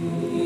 you.